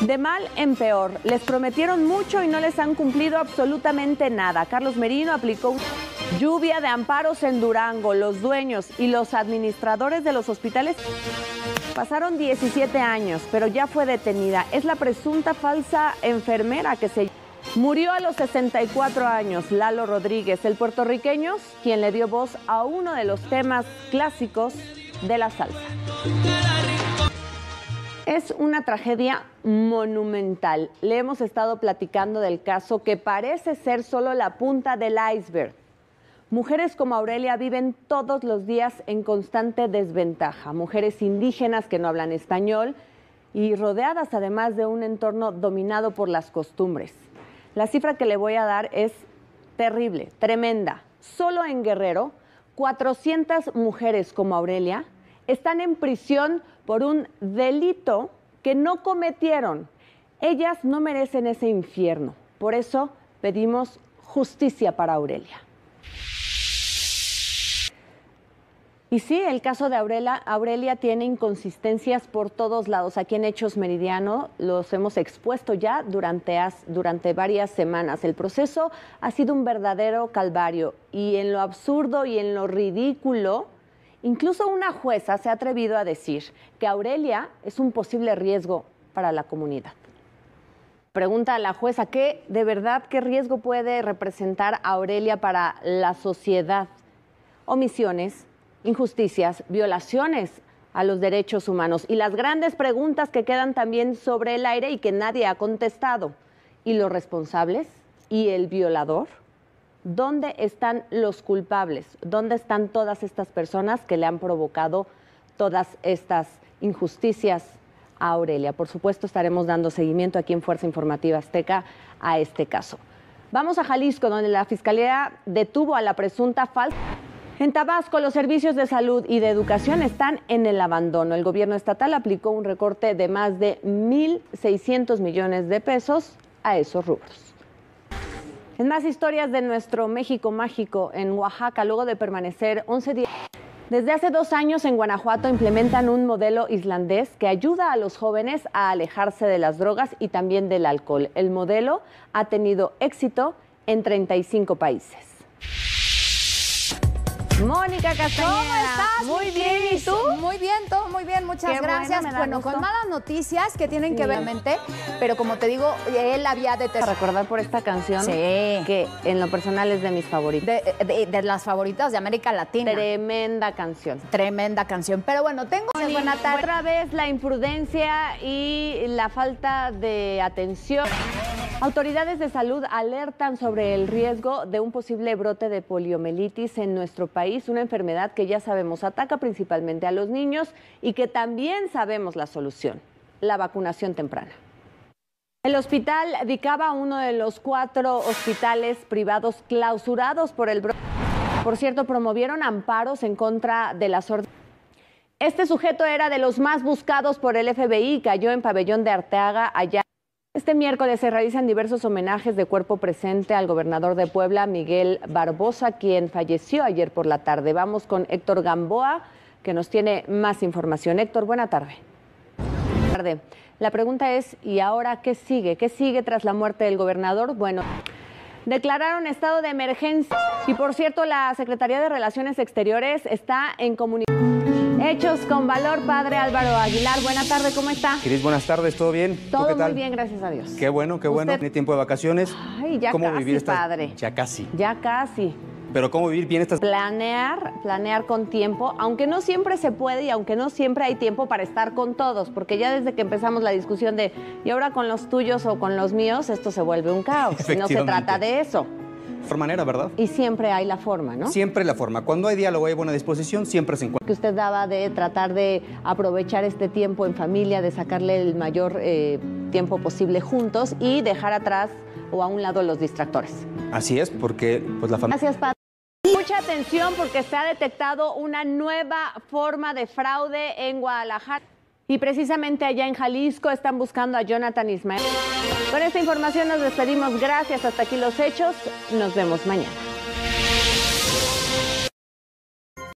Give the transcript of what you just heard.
De mal en peor, les prometieron mucho y no les han cumplido absolutamente nada. Carlos Merino aplicó lluvia de amparos en Durango. Los dueños y los administradores de los hospitales pasaron 17 años, pero ya fue detenida. Es la presunta falsa enfermera que se murió a los 64 años, Lalo Rodríguez, el puertorriqueño, quien le dio voz a uno de los temas clásicos de la salsa. Es una tragedia monumental. Le hemos estado platicando del caso que parece ser solo la punta del iceberg. Mujeres como Aurelia viven todos los días en constante desventaja. Mujeres indígenas que no hablan español y rodeadas además de un entorno dominado por las costumbres. La cifra que le voy a dar es terrible, tremenda. Solo en Guerrero, 400 mujeres como Aurelia están en prisión por un delito que no cometieron. Ellas no merecen ese infierno. Por eso pedimos justicia para Aurelia. Y sí, el caso de Aurelia, Aurelia tiene inconsistencias por todos lados. Aquí en Hechos Meridiano los hemos expuesto ya durante, durante varias semanas. El proceso ha sido un verdadero calvario y en lo absurdo y en lo ridículo Incluso una jueza se ha atrevido a decir que Aurelia es un posible riesgo para la comunidad. Pregunta a la jueza, ¿qué de verdad qué riesgo puede representar Aurelia para la sociedad? Omisiones, injusticias, violaciones a los derechos humanos y las grandes preguntas que quedan también sobre el aire y que nadie ha contestado. ¿Y los responsables? ¿Y el violador? ¿Dónde están los culpables? ¿Dónde están todas estas personas que le han provocado todas estas injusticias a Aurelia? Por supuesto, estaremos dando seguimiento aquí en Fuerza Informativa Azteca a este caso. Vamos a Jalisco, donde la Fiscalía detuvo a la presunta falsa. En Tabasco, los servicios de salud y de educación están en el abandono. El gobierno estatal aplicó un recorte de más de 1.600 millones de pesos a esos rubros. En más historias de nuestro México mágico en Oaxaca, luego de permanecer 11 días. Desde hace dos años en Guanajuato implementan un modelo islandés que ayuda a los jóvenes a alejarse de las drogas y también del alcohol. El modelo ha tenido éxito en 35 países. Mónica Castañeda. ¿Cómo estás? Muy bien, ¿y tú? Muy bien, todo muy bien, muchas Qué gracias. bueno, con malas noticias que tienen que ver pero como te digo, él había determinado recordar por esta canción Sí. que en lo personal es de mis favoritas. de, de- de las favoritas de América Latina. Tremenda canción. Tremenda canción. Pero bueno, tengo buena tarde. Otra vez la imprudencia y la falta de atención. Autoridades de salud alertan sobre el riesgo de un posible brote de poliomielitis en nuestro país, una enfermedad que ya sabemos ataca principalmente a los niños y que también sabemos la solución, la vacunación temprana. El hospital Vicaba, uno de los cuatro hospitales privados clausurados por el brote. Por cierto, promovieron amparos en contra de las órdenes. Este sujeto era de los más buscados por el FBI y cayó en pabellón de Arteaga allá. Este miércoles se realizan diversos homenajes de cuerpo presente al gobernador de Puebla, Miguel Barbosa, quien falleció ayer por la tarde. Vamos con Héctor Gamboa, que nos tiene más información. Héctor, buena tarde. Tarde. La pregunta es, ¿y ahora qué sigue? ¿Qué sigue tras la muerte del gobernador? Bueno, declararon estado de emergencia. Y por cierto, la Secretaría de Relaciones Exteriores está en comunicación. Hechos con valor, padre Álvaro Aguilar. Buena tarde, ¿cómo está? Cris, buenas tardes, ¿todo bien? ¿Tú Todo qué muy bien, gracias a Dios. Qué bueno, qué bueno. Tiene tiempo de vacaciones. Ay, ya ¿Cómo casi, vivir estas- padre. Ya casi. Ya casi. Pero ¿cómo vivir bien estas... Planear, planear con tiempo, aunque no siempre se puede y aunque no siempre hay tiempo para estar con todos, porque ya desde que empezamos la discusión de, y ahora con los tuyos o con los míos, esto se vuelve un caos. No se trata de eso. Por manera, ¿verdad? Y siempre hay la forma, ¿no? Siempre la forma. Cuando hay diálogo, hay buena disposición, siempre se encuentra. que usted daba de tratar de aprovechar este tiempo en familia, de sacarle el mayor eh, tiempo posible juntos y dejar atrás o a un lado los distractores. Así es, porque pues la familia... Gracias, padre. Mucha atención porque se ha detectado una nueva forma de fraude en Guadalajara. Y precisamente allá en Jalisco están buscando a Jonathan Ismael. Con esta información nos despedimos. Gracias. Hasta aquí los hechos. Nos vemos mañana.